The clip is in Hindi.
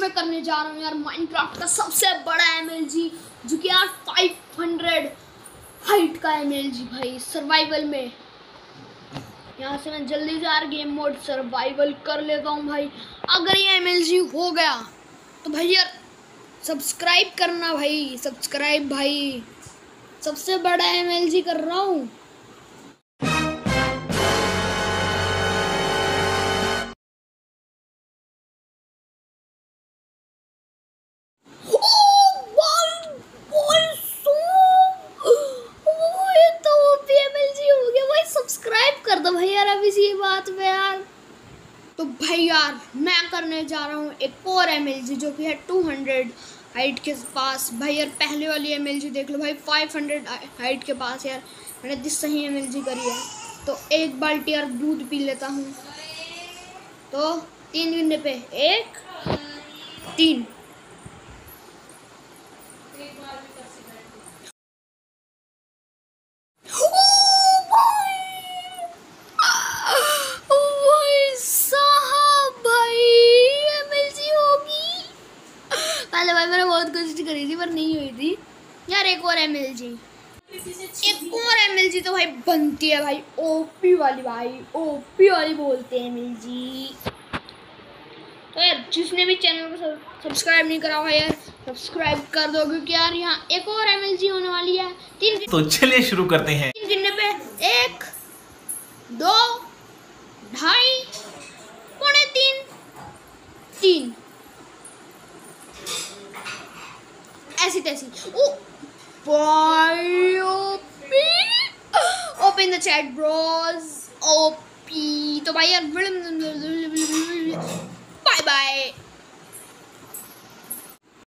मैं करने जा रहा हूँ यार माइनक्राफ्ट का सबसे बड़ा एमएलजी जो कि यार 500 हाइट का एमएलजी भाई सर्वाइवल में। यहाँ से मैं जल्दी से यार गेम मोड सर्वाइवल कर लेता हूँ भाई। अगर ये एमएलजी हो गया तो भाई यार सब्सक्राइब करना भाई सब्सक्राइब भाई। सबसे बड़ा एमएलजी कर रहा हूँ। बात में यार। तो भाई यार, मैं करने जा रहा हूँ एक और एम जो कि है टू हंड्रेड हाइट के पास। भाई यार, पहले वाली एमएलजी देख लो भाई फाइव हंड्रेड हाइट के पास यार। मैंने जिस सही एम करी है। तो एक बाल्टी यार दूध पी लेता हूँ। तो तीन गिनने पे, एक, तीन। बहुत कोशिश करी थी पर नहीं हुई थी। यार एक और एम एक और एम तो भाई बनती है भाई। ओपी वाली भाई ओपी वाली बोलते हैं एम तो यार जिसने भी चैनल को सब्सक्राइब नहीं करा हुआ यार सब्सक्राइब कर दो क्योंकि यार यहाँ एक और एम होने वाली है। तीन तो चलिए शुरू करते हैं। तीन गिनने पे एक दो ढाई पौने तीन। तीन। Oh, uh, Biopi. Open the chat, bros. OP. To buy